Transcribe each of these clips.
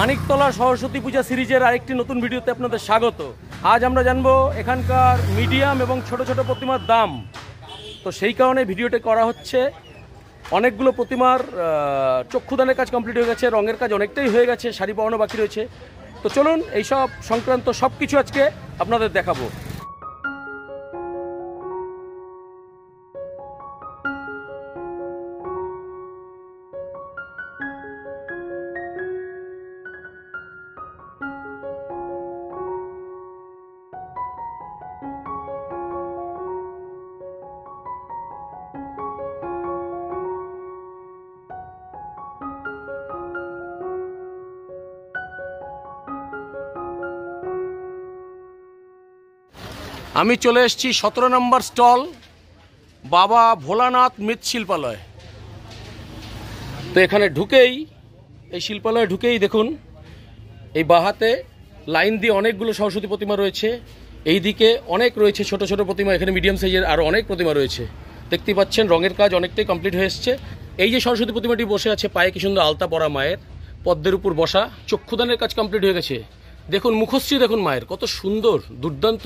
মানিকতলা সরস্বতী পূজা সিরিজের আরেকটি নতুন ভিডিওতে আপনাদের স্বাগত। আজ আমরা জানব এখানকার মিডিয়াম এবং ছোট ছোট প্রতিমার দাম। তো সেই কারণে ভিডিওটি করা হচ্ছে। অনেকগুলো প্রতিমার চক্ষুদানের কাজ কমপ্লিট হয়ে গেছে, রঙের কাজ অনেকটাই হয়ে গেছে, শাড়ি পাওয়ানো বাকি রয়েছে। তো চলুন, এইসব সংক্রান্ত সব কিছু আজকে আপনাদের দেখাবো। আমি চলে এসেছি সতেরো নম্বর স্টল, বাবা ভোলানাথ মৃৎশিল্পালয় তো এখানে ঢুকেই, এই শিল্পালয়ে ঢুকেই দেখুন, এই বাহাতে লাইন দিয়ে অনেকগুলো সরস্বতী প্রতিমা রয়েছে। এই দিকে অনেক রয়েছে ছোট ছোট প্রতিমা, এখানে মিডিয়াম সাইজের আরও অনেক প্রতিমা রয়েছে। দেখতে পাচ্ছেন, রঙের কাজ অনেকটাই কমপ্লিট হয়ে এসছে। এই যে সরস্বতী প্রতিমাটি বসে আছে পায়ে, কি সুন্দর আলতা পরা মায়ের, পদ্মের উপর বসা, চক্ষুদানের কাজ কমপ্লিট হয়ে গেছে। দেখুন, মুখশ্রী দেখুন মায়ের, কত সুন্দর, দুর্দান্ত।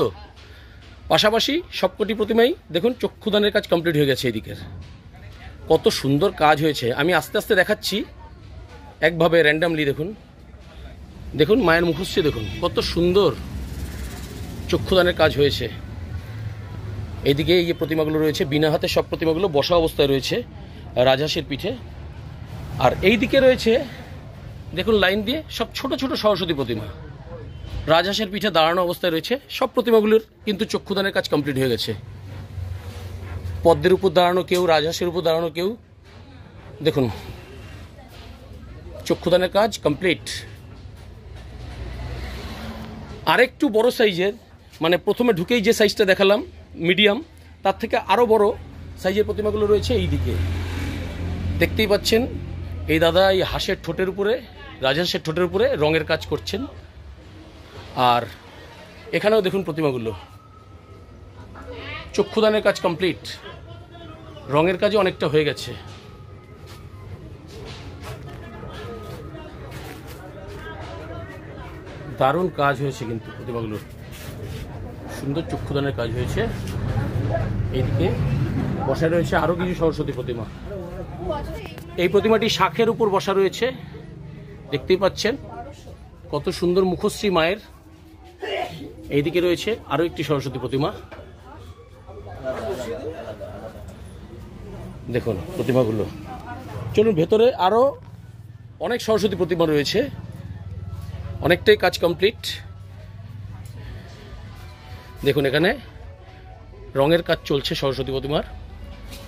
পাশাপাশি সবকটি প্রতিমাই দেখুন চক্ষুদানের কাজ কমপ্লিট হয়ে গেছে এদিকের। কত সুন্দর কাজ হয়েছে। আমি আস্তে আস্তে দেখাচ্ছি। একভাবে র্যান্ডামলি দেখুন। দেখুন মায়ের মুখশ্রী দেখুন, কত সুন্দর চক্ষুদানের কাজ হয়েছে। এইদিকে এই যে প্রতিমাগুলো রয়েছে, বিনা হাতে সব প্রতিমাগুলো বসা অবস্থায় রয়েছে, রাজহাঁসের পিঠে। আর এই দিকে রয়েছে, দেখুন লাইন দিয়ে সব ছোট ছোট সরস্বতী প্রতিমা। রাজহাঁসের পিঠে দাঁড়ানো অবস্থায় রয়েছে। সব প্রতিমাগুলোর কিন্তু চক্ষুদানের কাজ কমপ্লিট হয়ে গেছে। পদ্মের উপর দাঁড়ানো কেউ, রাজহাঁসের উপর দাঁড়ানো কেউ, দেখুন, চক্ষুদানের কাজ কমপ্লিট। আরেকটু বড় সাইজের মানে প্রথমে ঢুকেই যে সাইজটা দেখালাম, মিডিয়াম, তার থেকে আরও বড় সাইজের প্রতিমাগুলো রয়েছে এই দিকে। দেখতেই পাচ্ছেন, এই দাদা এই হাঁসের ঠোঁটের উপরে, রাজহাঁসের ঠোঁটের উপরে রঙের কাজ করছেন। আর এখানেও দেখুন প্রতিমাগুলো। চক্ষুদানের কাজ কমপ্লিট রঙের কাজও অনেকটা হয়ে গেছে। দারুণ কাজ হয়েছে কিন্তু প্রতিমাগুলোর। সুন্দর চক্ষুদানের কাজ হয়েছে। এইদিকে বসা রয়েছে আরও কিছু সরস্বতী প্রতিমা। এই প্রতিমাটি শাখের উপর বসা রয়েছে। দেখতেই পাচ্ছেন কত সুন্দর মুখশ্রী মায়ের এইদিকে রয়েছে আরও একটি সরস্বতী প্রতিমা। দেখুন প্রতিমাগুলো। চলুন, ভেতরে আরও অনেক সরস্বতী প্রতিমা রয়েছে। অনেকটাই কাজ কমপ্লিট। দেখুন এখানে রঙের কাজ চলছে সরস্বতী প্রতিমার।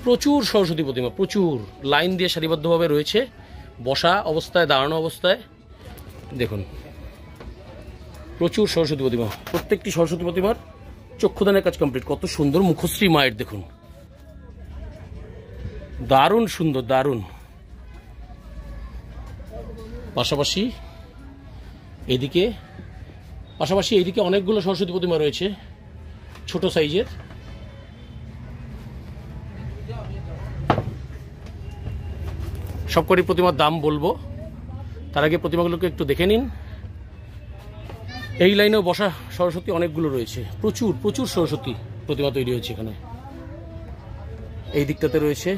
প্রচুর সরস্বতী প্রতিমা, প্রচুর। লাইন দিয়ে সারিবদ্ধভাবে রয়েছে। বসা অবস্থায়, দাঁড়ানো অবস্থায়। দেখুন প্রচুর সরস্বতী প্রতিমা। প্রত্যেকটি সরস্বতী প্রতিমার চক্ষুদানের কাজ কমপ্লিট কত সুন্দর মুখশ্রী মায়ের, দেখুন। দারুণ সুন্দর, দারুণ। পাশাপাশি এদিকে, পাশাপাশি এইদিকে অনেকগুলো সরস্বতী প্রতিমা রয়েছে, ছোট সাইজের। সবকটি প্রতিমার দাম বলব। তার আগে প্রতিমাগুলোকে একটু দেখে নিন। এই লাইনেও বসা সরস্বতী অনেকগুলো রয়েছে। প্রচুর প্রচুর সরস্বতী প্রতিমা তৈরি হয়েছে এখানে। এই দিকটাতে রয়েছে।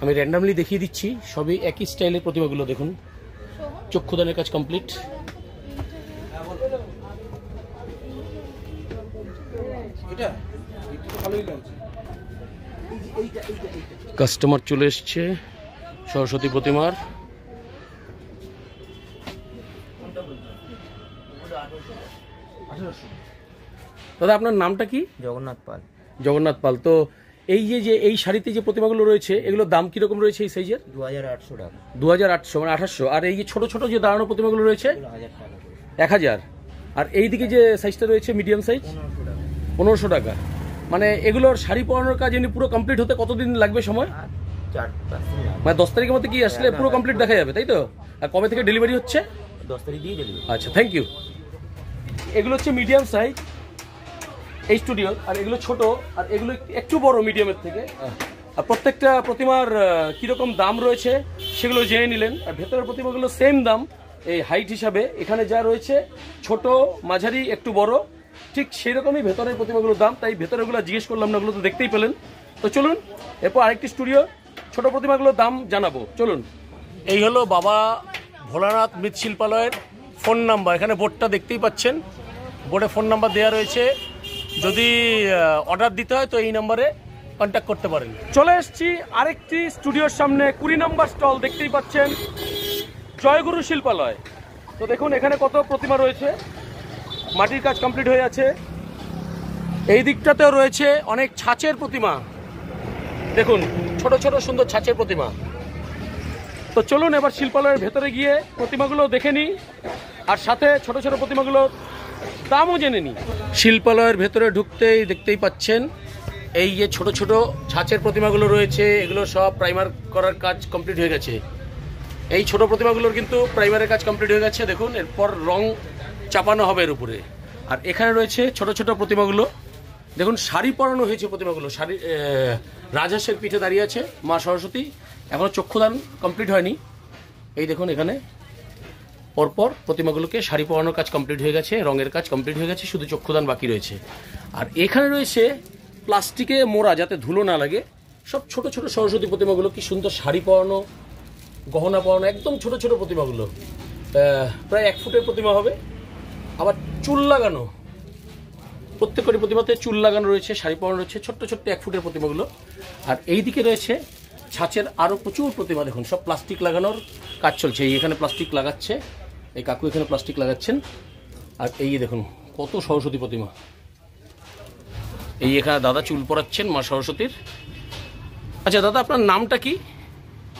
আমি র্যান্ডামলি দেখিয়ে দিচ্ছি সবই একই স্টাইলের প্রতিমাগুলো দেখুন। চক্ষুদানের কাজ কমপ্লিট কাস্টমার চলে এসছে সরস্বতী প্রতিমার। দাদা আপনার নামটা কি? জগন্নাথ পাল। জগন্নাথ পাল। তো এই যে যে এই শাড়িতে যে প্রতিমাগুলো রয়েছে এগুলোর দাম কীরকম রয়েছে এই সাইজের? দু হাজার আটশো টাকা। দু হাজার আটশো মানে আঠাশশো। আর এই যে ছোট ছোট যে দাঁড়ানো প্রতিমাগুলো রয়েছে এক হাজার। আর এই দিকে যে সাইজটা রয়েছে মিডিয়াম সাইজ পনেরোশো টাকা। মানে এগুলোর শাড়ি পরানোর কাজ এমনি পুরো কমপ্লিট হতে কতদিন লাগবে সময়। মানে দশ তারিখের মধ্যে কি আসলে পুরো কমপ্লিট দেখা যাবে তাই তো? আর কবে থেকে ডেলিভারি হচ্ছে? দশ তারিখ দিয়ে আচ্ছা থ্যাংক ইউ এগুলো হচ্ছে মিডিয়াম সাইজ এই স্টুডিও আর এগুলো ছোট আর এগুলো একটু- বড় মিডিয়ামের থেকে। আর প্রত্যেকটা প্রতিমার কীরকম দাম রয়েছে সেগুলো জেনে নিলেন। আর ভেতরের প্রতিমাগুলো সেম দাম এই হাইট হিসাবে। এখানে যা রয়েছে ছোট মাঝারি একটু বড় ঠিক সেরকমই ভেতরের প্রতিমাগুলোর দাম। তাই ভেতরেগুলো জিজ্ঞেস করলাম না ওগুলো তো দেখতেই পেলেন। তো চলুন এরপর আরেকটি স্টুডিও ছোট প্রতিমাগুলোর দাম জানাব। চলুন। এই হলো বাবা ভোলানাথ মৃৎশিল্পালয়ের ফোন নাম্বার, এখানে বোর্ডটা দেখতেই পাচ্ছেন। বোর্ডে ফোন নাম্বার দেওয়া রয়েছে। যদি অর্ডার দিতে হয় তো এই নাম্বারে কন্ট্যাক্ট করতে পারেন। চলে এসেছি আরেকটি স্টুডিওর সামনে, কুড়ি নাম্বার স্টল, দেখতেই পাচ্ছেন, জয়গুরু শিল্পালয়। তো দেখুন, এখানে কত প্রতিমা রয়েছে। মাটির কাজ কমপ্লিট হয়ে আছে। এই দিকটাতেও রয়েছে অনেক ছাঁচের প্রতিমা। দেখুন, ছোট ছোট, সুন্দর ছাঁচের প্রতিমা। তো চলুন, এবার শিল্পালয়ের ভেতরে গিয়ে প্রতিমাগুলো দেখে নিই। আর সাথে ছোট ছোট প্রতিমাগুলো দামও জেনে নিই শিল্পালয়ের ভেতরে ঢুকতেই দেখতেই পাচ্ছেন, এই যে ছোট ছোট ছাঁচের প্রতিমাগুলো রয়েছে, এগুলো সব প্রাইমার করার কাজ কমপ্লিট হয়ে গেছে। এই ছোট প্রতিমাগুলোর কিন্তু প্রাইমারের কাজ কমপ্লিট হয়ে গেছে, দেখুন, এরপর রং চাপানো হবে এর উপরে। আর এখানে রয়েছে ছোট ছোট প্রতিমাগুলো, দেখুন, শাড়ি পরানো হয়েছে প্রতিমাগুলো, শাড়ি রাজহাঁসের পিঠে দাঁড়িয়ে আছে মা সরস্বতী এখনও চক্ষুদান কমপ্লিট হয়নি। এই দেখুন এখানে পরপর প্রতিমাগুলোকে শাড়ি পরানোর কাজ কমপ্লিট হয়ে গেছে, রঙের কাজ কমপ্লিট হয়ে গেছে, শুধু চক্ষুদান বাকি রয়েছে। আর এখানে রয়েছে প্লাস্টিকে মোড়া যাতে ধুলো না লাগে, সব ছোট ছোট সরস্বতী প্রতিমাগুলো কি সুন্দর শাড়ি পরানো, গহনা পরানো, একদম ছোট ছোট প্রতিমাগুলো। প্রায় এক ফুটের প্রতিমা হবে। আবার চুল লাগানো। প্রত্যেকটি প্রতিমাতে চুল লাগানো রয়েছে, শাড়ি পরানো রয়েছে, ছোট্ট ছোট্ট এক ফুটের প্রতিমাগুলো। আর এই দিকে রয়েছে ছাঁচের আরও প্রচুর প্রতিমা, দেখুন, সব প্লাস্টিক লাগানোর কাজ চলছে। এখানে প্লাস্টিক লাগাচ্ছে। এই কাকু এখানে প্লাস্টিক লাগাচ্ছেন। আর এই দেখুন কত সরস্বতী প্রতিমা। এই এখানে দাদা চুল পড়াচ্ছেন মা সরস্বতীর। আচ্ছা দাদা আপনার নামটা কি?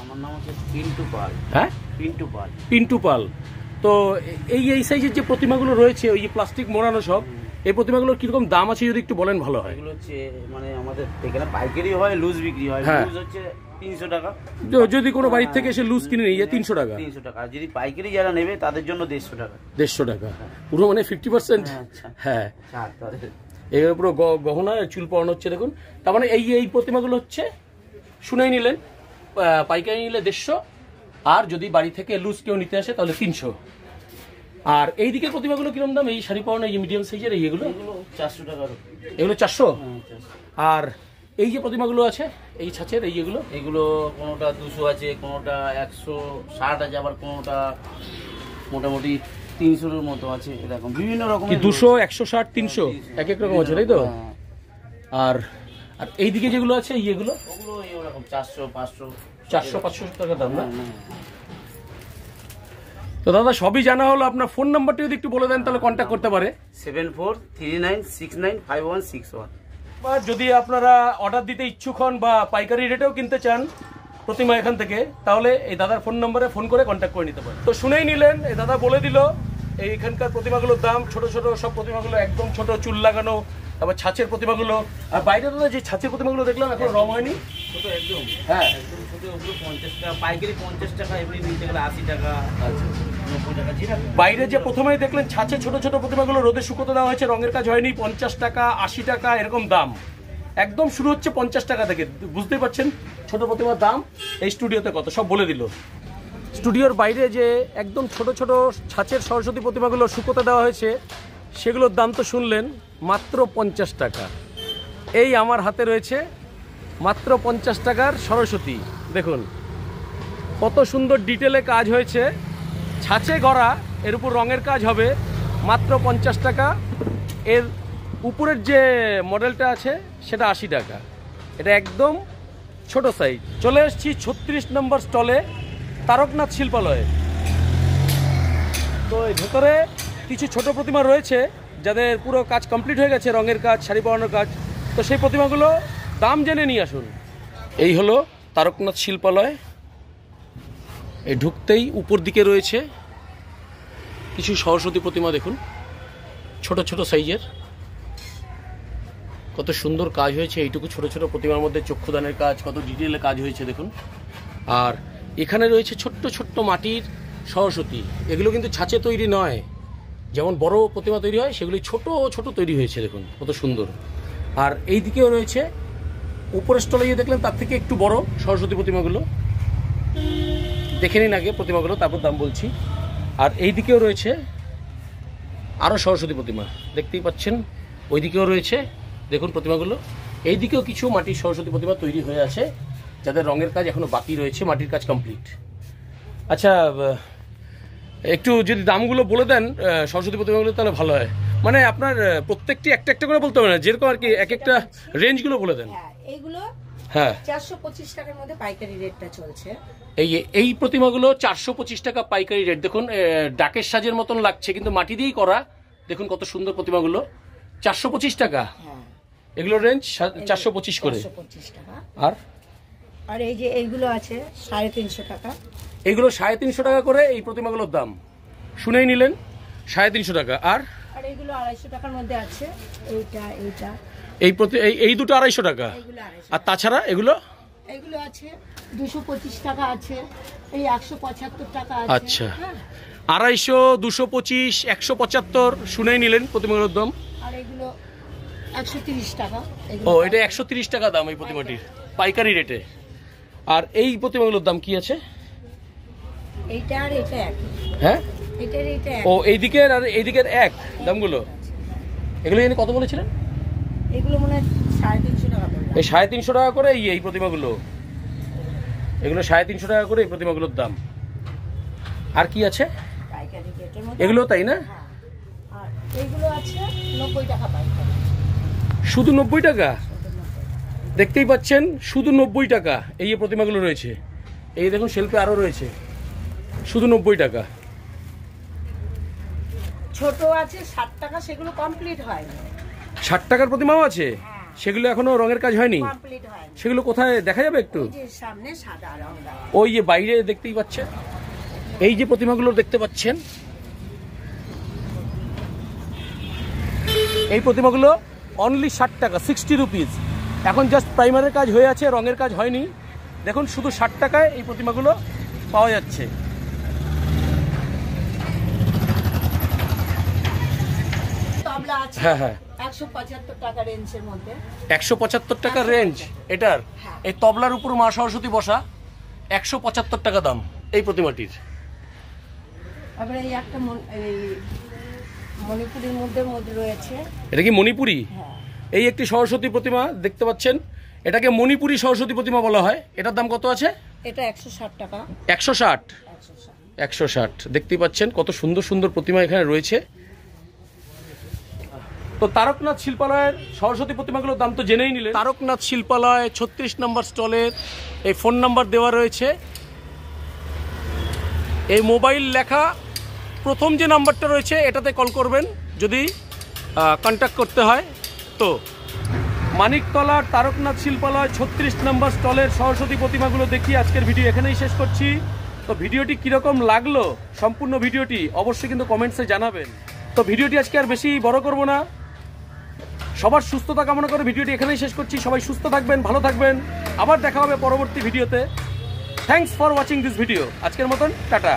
আমার নাম হচ্ছে পিন্টু পাল। হ্যাঁ? পিন্টু পাল। পিন্টু পাল। তো এই এই সাইজের যে প্রতিমাগুলো রয়েছে ওই যে প্লাস্টিক মোড়ানো সব এই প্রতিমাগুলোর কীরকম দাম আছে যদি একটু বলেন ভালো হয়। এগুলো হচ্ছে মানে আমাদের এখানে পাইকারি হয় লুজ বিক্রি হয়। হ্যাঁ। লুজ হচ্ছে তিনশো টাকা। যদি কোনো বাড়ির থেকে এসে লুজ কিনে নিয়ে যায় তিনশো টাকা। তিনশো টাকা। আর যদি পাইকারি যারা নেবে তাদের জন্য দেড়শো টাকা। দেড়শো টাকা। পুরো মানে ফিফটি পার্সেন্ট হ্যাঁ, আচ্ছা। হ্যাঁ। তাদের এগুলো পুরো গহনা চুল পরানো হচ্ছে দেখুন। তার মানে এই এই প্রতিমাগুলো হচ্ছে শুনেই নিলেন পাইকারি নিলে দেড়শো আর যদি বাড়ি থেকে লুজ কেউ নিতে আসে তাহলে তিনশো। আর এই দিকের প্রতিমাগুলো কিরম দাম? এই শাড়ি পরানো এই মিডিয়াম সাইজের এইগুলো এগুলো? চারশো টাকার এগুলো চারশো? হ্যাঁ, 400 আর এই যে প্রতিমাগুলো আছে এই ছাঁচের এই যেগুলো এগুলো কোনোটা দুশো আছে কোনোটা একশো ষাট আছে আবার কোনোটা মোটামুটি তিনশোর মতো আছে এরকম বিভিন্ন রকম দুশো একশো ষাট তিনশো? এক এক রকম আছে তাই তো? আর আর এই দিকে যেগুলো আছে ইয়েগুলো ওগুলো এরকম চারশো পাঁচশো। চারশো পাঁচশো টাকা দাম না? হ্যাঁ, তো দাদা সবই জানা হলো আপনার ফোন নাম্বারটি যদি একটু বলে দেন তাহলে কন্ট্যাক্ট করতে পারে। Seven four three nine six nine five one six one. বা যদি আপনারা অর্ডার দিতে ইচ্ছুক হন বা পাইকারি রেটেও কিনতে চান প্রতিমা এখান থেকে তাহলে এই দাদার ফোন নম্বরে ফোন করে কন্ট্যাক্ট করে নিতে পারেন। তো শুনেই নিলেন এই দাদা বলে দিল এই এখানকার প্রতিমাগুলোর দাম ছোট ছোট সব প্রতিমাগুলো একদম ছোট চুল লাগানো তারপর ছাঁচের প্রতিমাগুলো। আর বাইরে দাদা যে ছাঁচের প্রতিমাগুলো দেখলাম এখন রং হয়নি? ছোট একদম। হ্যাঁ। ওগুলো পঞ্চাশ টাকা পাইকারি পঞ্চাশ টাকা এমনি নিতে গেলে আশি টাকা নব্বই বাইরে যে প্রথমেই দেখলেন ছাঁচে ছোট ছোট প্রতিমাগুলো রোদে শুকোতে দেওয়া হয়েছে রঙের কাজ হয়নি পঞ্চাশ টাকা আশি টাকা এরকম দাম। একদম শুরু হচ্ছে পঞ্চাশ টাকা থেকে। বুঝতেই পারছেন ছোট প্রতিমার দাম এই স্টুডিওতে কত সব বলে দিল। স্টুডিওর বাইরে যে একদম ছোট ছোট ছাঁচের সরস্বতী প্রতিমাগুলো শুকোতে দেওয়া হয়েছে সেগুলোর দাম তো শুনলেন মাত্র পঞ্চাশ টাকা। এই আমার হাতে রয়েছে মাত্র পঞ্চাশ টাকার সরস্বতী। দেখুন, কত সুন্দর ডিটেলে কাজ হয়েছে। ছাঁচে গড়া, এর উপর রঙের কাজ হবে, মাত্র পঞ্চাশ টাকা। এর উপরের যে মডেলটা আছে, সেটা আশি টাকা। এটা একদম ছোট সাইজ চলে এসছি ছত্রিশ নম্বর স্টলে তারকনাথ শিল্পালয়ে। তো ভেতরে কিছু ছোট প্রতিমা রয়েছে, যাদের পুরো কাজ কমপ্লিট হয়ে গেছে, রঙের কাজ, শাড়ি পরানোর কাজ। তো সেই প্রতিমাগুলো দাম জেনে নিয়ে আসুন। এই হলো তারকনাথ শিল্পালয় এই ঢুকতেই উপর দিকে রয়েছে কিছু সরস্বতী প্রতিমা, দেখুন। ছোট ছোট সাইজের। কত সুন্দর কাজ হয়েছে, এইটুকু ছোট ছোট প্রতিমার মধ্যে চক্ষুদানের কাজ, কত ডিটেলে কাজ হয়েছে, দেখুন। আর এখানে রয়েছে ছোট্ট ছোট্ট মাটির সরস্বতী। এগুলো কিন্তু ছাঁচে তৈরি নয়। যেমন বড় প্রতিমা তৈরি হয়, সেগুলি ছোট ছোট তৈরি হয়েছে, দেখুন, কত সুন্দর। আর এই দিকেও রয়েছে উপরের স্টলে গিয়ে দেখলেন তার থেকে একটু বড় সরস্বতী প্রতিমাগুলো। দেখে নিন আগে প্রতিমাগুলো, তারপর দাম বলছি। আর এই দিকেও রয়েছে আরও সরস্বতী প্রতিমা, দেখতেই পাচ্ছেন। ওই দিকেও রয়েছে, দেখুন প্রতিমাগুলো। এই দিকেও কিছু মাটির সরস্বতী প্রতিমা তৈরি হয়ে আছে, যাদের রঙের কাজ এখনও বাকি রয়েছে, মাটির কাজ কমপ্লিট। আচ্ছা একটু যদি দামগুলো বলে দেন সরস্বতী প্রতিমাগুলো তাহলে ভালো হয়। মানে আপনার প্রত্যেকটি একটা একটা করে বলতে হবে না, যেরকম আর কি এক একটা রেঞ্জগুলো বলে দেন। হ্যাঁ এইগুলো হ্যাঁ। চারশো পঁচিশ টাকার মধ্যে পাইকারি রেটটা চলছে। এই এই প্রতিমাগুলো চারশো পঁচিশ টাকা পাইকারি রেট। দেখুন ডাকের সাজের মতন লাগছে কিন্তু মাটি দিয়েই করা। দেখুন কত সুন্দর প্রতিমাগুলো। চারশো পঁচিশ টাকা। হ্যাঁ। এগুলো রেঞ্জ চারশো পঁচিশ করে। আর? আর এই যে এইগুলো আছে সাড়ে তিনশো টাকা। এইগুলো সাড়ে তিনশো টাকা করে এই প্রতিমাগুলোর দাম। শুনেই নিলেন সাড়ে তিনশো টাকা। আর? আর এইগুলো আড়াইশো টাকার মধ্যে আছে। এইটা এইটা। এই প্রতি এই এই দুটো আড়াইশো টাকা। আর তাছাড়া এগুলো? এইগুলো আছে দুশো পঁচিশ টাকা আছে এই একশো পঁচাত্তর টাকা আচ্ছা। হ্যাঁ। আড়াইশো দুশো পঁচিশ একশো পঁচাত্তর শুনেই নিলেন প্রতিমাগুলোর দাম। আর এগুলো একশো তিরিশ টাকা ও এটা একশো তিরিশ টাকা দাম এই প্রতিমাটির পাইকারি রেটে। আর এই প্রতিমাগুলোর দাম কি আছে? এইটা আর এটা একই হ্যাঁ ও এই দিকের আর এই দিকের এক দামগুলো। এগুলো এনে কত বলেছিলেন? এগুলো মনে হয় সাড়ে তিনশো টাকা এই সাড়ে তিনশো টাকা করে এই এই প্রতিমাগুলো। এগুলো সাড়ে তিনশো টাকা করে এই প্রতিমাগুলোর দাম। আর কি আছে? এগুলো তাই না? হ্যাঁ। শুধু নব্বই টাকা? দেখতেই পাচ্ছেন শুধু নব্বই টাকা এই প্রতিমাগুলো রয়েছে। এই দেখুন শিল্পে আরও রয়েছে। শুধু নব্বই টাকা। ছোট আছে ষাট টাকা সেগুলো কমপ্লিট হয়নি। ষাট টাকার প্রতিমাও আছে? সেগুলো এখনও রঙের কাজ হয়নি? সেগুলো কোথায়? দেখা যাবে একটু? যে। ওই যে বাইরে দেখতেই পাচ্ছেন? এই যে প্রতিমাগুলো দেখতে পাচ্ছেন? এই প্রতিমাগুলো অনলি ষাট টাকা সিক্সটি রুপিস এখন জাস্ট প্রাইমারের কাজ হয়ে আছে রঙের কাজ হয়নি। দেখুন শুধু ষাট টাকায় এই প্রতিমাগুলো পাওয়া যাচ্ছে। হ্যাঁ হ্যাঁ। একশো পঁচাত্তর টাকা রেঞ্জ এটার? হ্যাঁ। এই তবলার উপর মা সরস্বতী বসা একশো পঁচাত্তর টাকা দাম এই প্রতিমাটির। তারপরে এই একটা মণিপুরের মধ্যে রয়েছে। এটা কি মণিপুরি? হ্যাঁ। এই একটি সরস্বতী প্রতিমা দেখতে পাচ্ছেন। এটাকে মণিপুরি সরস্বতী প্রতিমা বলা হয়। এটার দাম কত আছে? এটা একশো ষাট টাকা। একশো ষাট। একশো ষাট। দেখতেই পাচ্ছেন কত সুন্দর সুন্দর প্রতিমা এখানে রয়েছে। তো তারকনাথ শিল্পালয়ের সরস্বতী প্রতিমাগুলোর দাম তো জেনেই নিলে তারকনাথ শিল্পালয় ছত্রিশ নম্বর স্টলের এই ফোন নাম্বার দেওয়া রয়েছে। এই মোবাইল লেখা প্রথম যে নাম্বারটা রয়েছে এটাতে কল করবেন যদি কন্ট্যাক্ট করতে হয়। তো মানিকতলার তারকনাথ শিল্পালয় ছত্রিশ নম্বর স্টলের সরস্বতী প্রতিমাগুলো দেখি আজকের ভিডিও এখানেই শেষ করছি। তো ভিডিওটি কীরকম লাগল সম্পূর্ণ ভিডিওটি অবশ্যই কিন্তু কমেন্টসে জানাবেন। তো ভিডিওটি আজকে আর বেশি বড় করব না। সবার সুস্থতা কামনা করে ভিডিওটি এখানেই শেষ করছি। সবাই সুস্থ থাকবেন, ভালো থাকবেন। আবার দেখা হবে পরবর্তী ভিডিওতে। Thanks for watching this video আজকের মতন, টাটা।